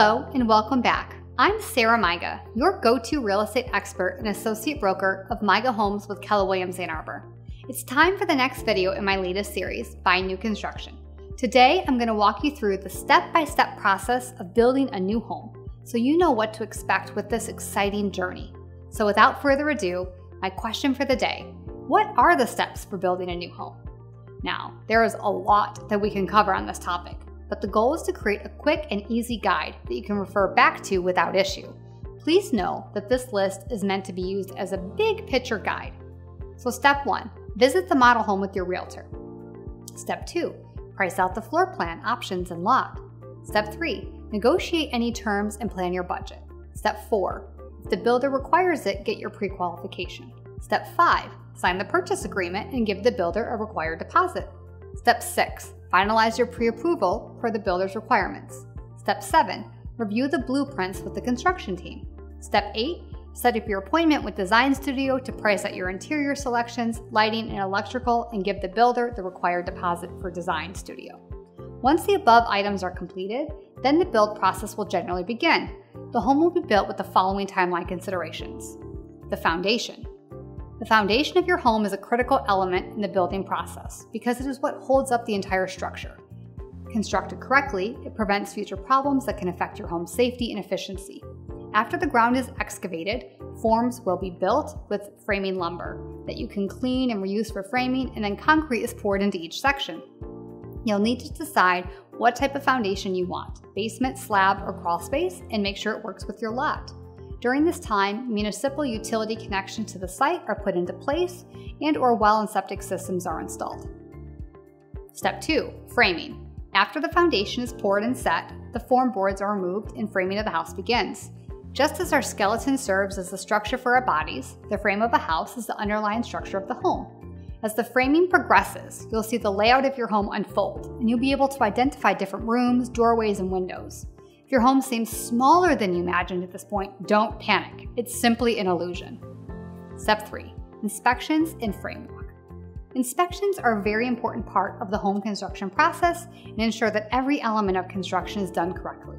Hello and welcome back. I'm Sarah Maiga, your go to real estate expert and associate broker of Maiga Homes with Keller Williams Ann Arbor. It's time for the next video in my latest series, Buying New Construction. Today, I'm going to walk you through the step by step process of building a new home so you know what to expect with this exciting journey. So, without further ado, my question for the day What are the steps for building a new home? Now, there is a lot that we can cover on this topic but the goal is to create a quick and easy guide that you can refer back to without issue. Please know that this list is meant to be used as a big picture guide. So, step one visit the model home with your realtor. Step two price out the floor plan, options, and lot. Step three negotiate any terms and plan your budget. Step four if the builder requires it, get your pre qualification. Step five sign the purchase agreement and give the builder a required deposit. Step six Finalize your pre approval for the builder's requirements. Step 7. Review the blueprints with the construction team. Step 8. Set up your appointment with Design Studio to price out your interior selections, lighting, and electrical, and give the builder the required deposit for Design Studio. Once the above items are completed, then the build process will generally begin. The home will be built with the following timeline considerations the foundation. The foundation of your home is a critical element in the building process because it is what holds up the entire structure. Constructed correctly, it prevents future problems that can affect your home's safety and efficiency. After the ground is excavated, forms will be built with framing lumber that you can clean and reuse for framing, and then concrete is poured into each section. You'll need to decide what type of foundation you want basement, slab, or crawl space and make sure it works with your lot. During this time, municipal utility connections to the site are put into place and or well and septic systems are installed. Step 2. Framing. After the foundation is poured and set, the form boards are removed and framing of the house begins. Just as our skeleton serves as the structure for our bodies, the frame of a house is the underlying structure of the home. As the framing progresses, you'll see the layout of your home unfold, and you'll be able to identify different rooms, doorways, and windows. If your home seems smaller than you imagined at this point, don't panic. It's simply an illusion. Step 3 Inspections and Framework. Inspections are a very important part of the home construction process and ensure that every element of construction is done correctly.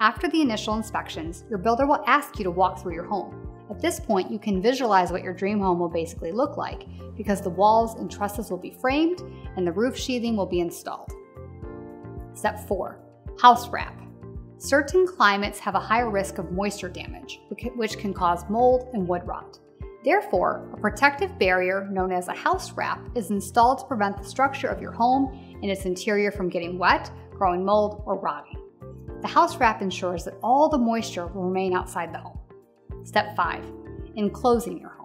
After the initial inspections, your builder will ask you to walk through your home. At this point, you can visualize what your dream home will basically look like because the walls and trusses will be framed and the roof sheathing will be installed. Step 4 House Wrap. Certain climates have a higher risk of moisture damage, which can cause mold and wood rot. Therefore, a protective barrier known as a house wrap is installed to prevent the structure of your home and its interior from getting wet, growing mold, or rotting. The house wrap ensures that all the moisture will remain outside the home. Step 5. Enclosing your home.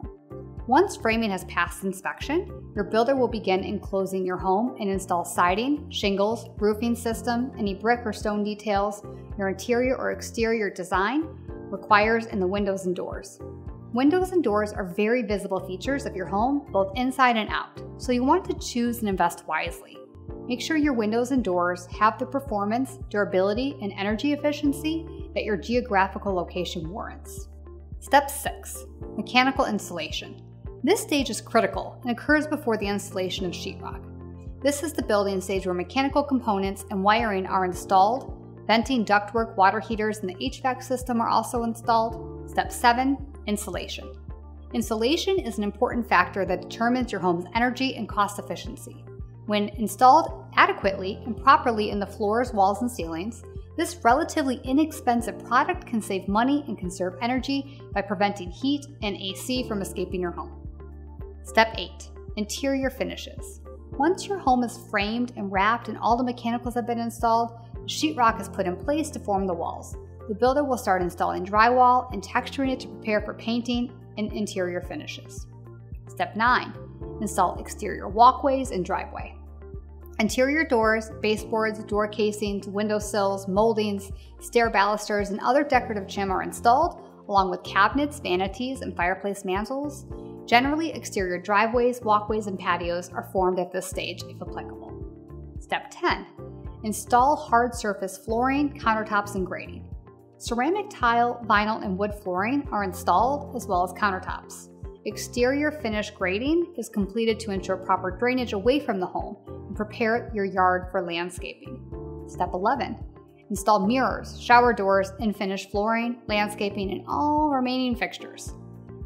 Once framing has passed inspection, your builder will begin enclosing your home and install siding, shingles, roofing system, any brick or stone details, your interior or exterior design requires, and the windows and doors. Windows and doors are very visible features of your home, both inside and out, so you want to choose and invest wisely. Make sure your windows and doors have the performance, durability, and energy efficiency that your geographical location warrants. Step 6 Mechanical Installation. This stage is critical and occurs before the installation of sheetrock. This is the building stage where mechanical components and wiring are installed, venting, ductwork, water heaters, and the HVAC system are also installed. Step 7 Insulation. Insulation is an important factor that determines your home's energy and cost efficiency. When installed adequately and properly in the floors, walls, and ceilings, this relatively inexpensive product can save money and conserve energy by preventing heat and AC from escaping your home. Step 8 Interior Finishes. Once your home is framed and wrapped and all the mechanicals have been installed, sheetrock is put in place to form the walls. The builder will start installing drywall and texturing it to prepare for painting and interior finishes. Step 9 Install exterior walkways and driveway. Interior doors, baseboards, door casings, window sills, moldings, stair balusters, and other decorative trim are installed, along with cabinets, vanities, and fireplace mantles. Generally, exterior driveways, walkways, and patios are formed at this stage if applicable. Step 10 Install hard surface flooring, countertops, and grading. Ceramic tile, vinyl, and wood flooring are installed as well as countertops. Exterior finish grading is completed to ensure proper drainage away from the home and prepare your yard for landscaping. Step 11 Install mirrors, shower doors, and finish flooring, landscaping, and all remaining fixtures.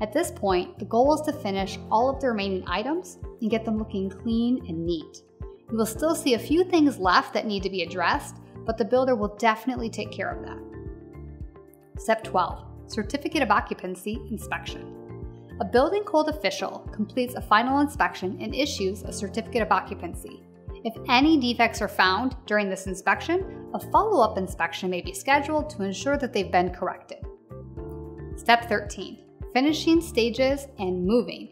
At this point, the goal is to finish all of the remaining items and get them looking clean and neat. You will still see a few things left that need to be addressed, but the builder will definitely take care of that. Step 12 Certificate of Occupancy Inspection. A building code official completes a final inspection and issues a certificate of occupancy. If any defects are found during this inspection, a follow up inspection may be scheduled to ensure that they've been corrected. Step 13 finishing stages, and moving.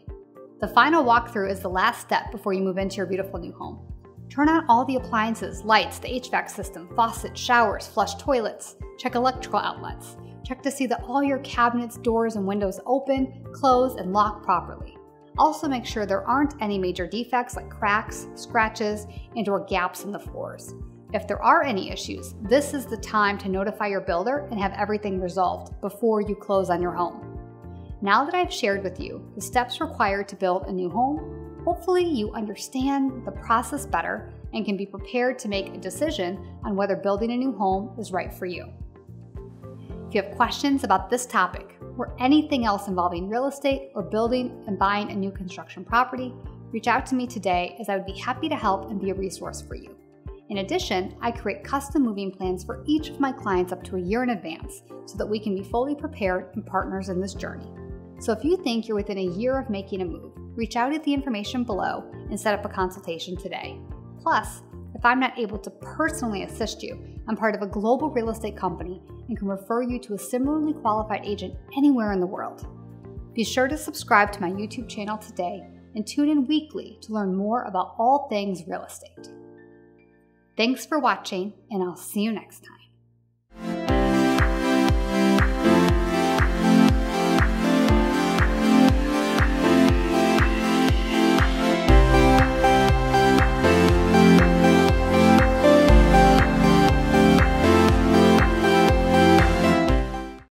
The final walkthrough is the last step before you move into your beautiful new home. Turn on all the appliances, lights, the HVAC system, faucets, showers, flush toilets, check electrical outlets. Check to see that all your cabinets, doors, and windows open, close, and lock properly. Also make sure there aren't any major defects like cracks, scratches, and or gaps in the floors. If there are any issues, this is the time to notify your builder and have everything resolved before you close on your home. Now that I've shared with you the steps required to build a new home, hopefully you understand the process better and can be prepared to make a decision on whether building a new home is right for you. If you have questions about this topic or anything else involving real estate or building and buying a new construction property, reach out to me today as I would be happy to help and be a resource for you. In addition, I create custom moving plans for each of my clients up to a year in advance so that we can be fully prepared and partners in this journey. So if you think you're within a year of making a move, reach out at the information below and set up a consultation today. Plus, if I'm not able to personally assist you, I'm part of a global real estate company and can refer you to a similarly qualified agent anywhere in the world. Be sure to subscribe to my YouTube channel today and tune in weekly to learn more about all things real estate. Thanks for watching, and I'll see you next time.